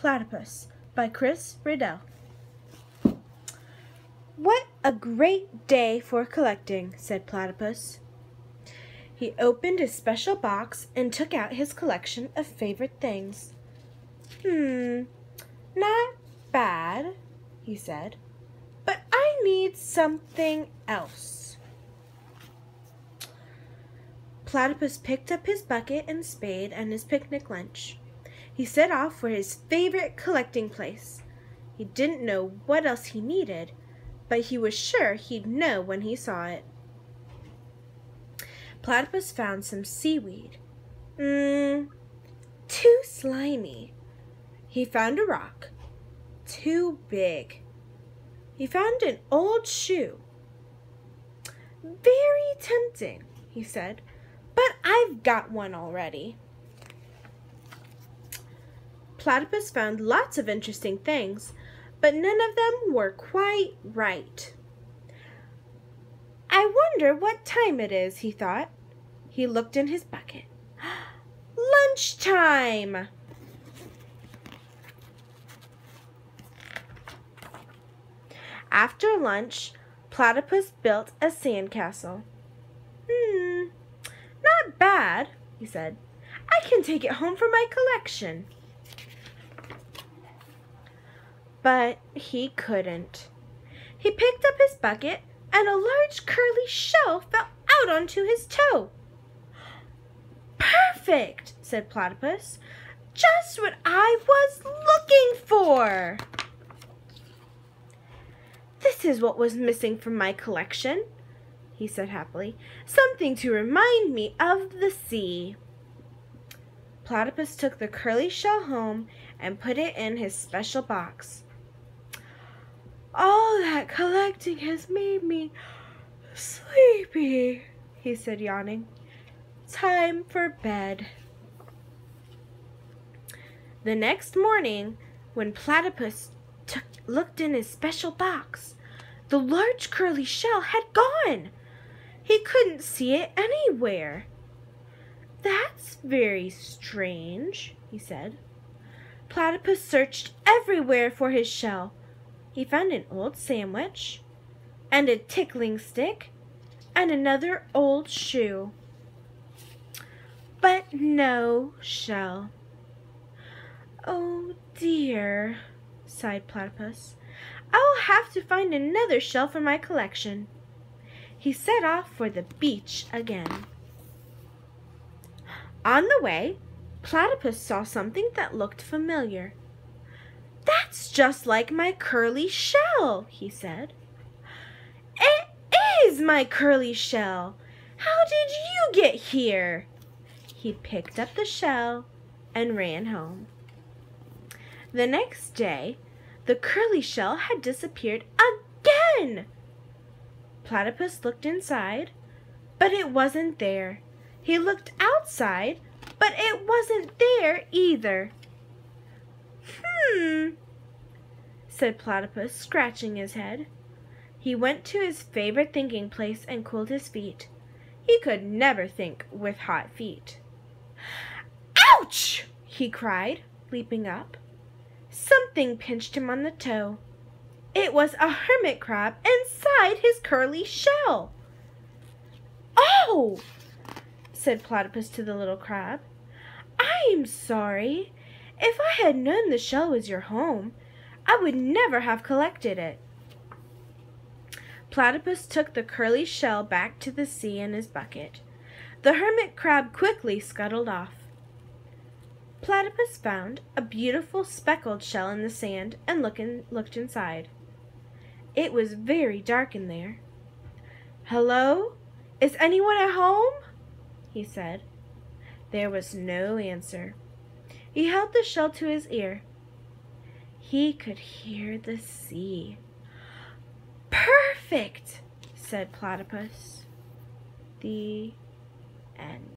Platypus by Chris Riddell. What a great day for collecting, said Platypus. He opened his special box and took out his collection of favorite things. Hmm, not bad, he said, but I need something else. Platypus picked up his bucket and spade and his picnic lunch. He set off for his favorite collecting place. He didn't know what else he needed, but he was sure he'd know when he saw it. Platypus found some seaweed. Mmm, too slimy. He found a rock. Too big. He found an old shoe. Very tempting, he said, but I've got one already. Platypus found lots of interesting things, but none of them were quite right. I wonder what time it is, he thought. He looked in his bucket. Lunchtime! After lunch, Platypus built a sandcastle. Hmm, not bad, he said. I can take it home for my collection but he couldn't. He picked up his bucket and a large curly shell fell out onto his toe. Perfect, said Platypus. Just what I was looking for. This is what was missing from my collection, he said happily. Something to remind me of the sea. Platypus took the curly shell home and put it in his special box. Collecting has made me sleepy, he said, yawning. Time for bed. The next morning, when Platypus took, looked in his special box, the large curly shell had gone. He couldn't see it anywhere. That's very strange, he said. Platypus searched everywhere for his shell, he found an old sandwich and a tickling stick and another old shoe. But no shell. Oh dear, sighed Platypus. I'll have to find another shell for my collection. He set off for the beach again. On the way, Platypus saw something that looked familiar. That's just like my curly shell, he said. It is my curly shell. How did you get here? He picked up the shell and ran home. The next day, the curly shell had disappeared again. Platypus looked inside, but it wasn't there. He looked outside, but it wasn't there either. Hmm, said Platypus, scratching his head. He went to his favorite thinking place and cooled his feet. He could never think with hot feet. Ouch! he cried, leaping up. Something pinched him on the toe. It was a hermit crab inside his curly shell. Oh! said Platypus to the little crab. I'm sorry. If I had known the shell was your home, I would never have collected it. Platypus took the curly shell back to the sea in his bucket. The hermit crab quickly scuttled off. Platypus found a beautiful speckled shell in the sand and look in, looked inside. It was very dark in there. Hello? Is anyone at home? he said. There was no answer. He held the shell to his ear. He could hear the sea. Perfect, said Platypus. The end.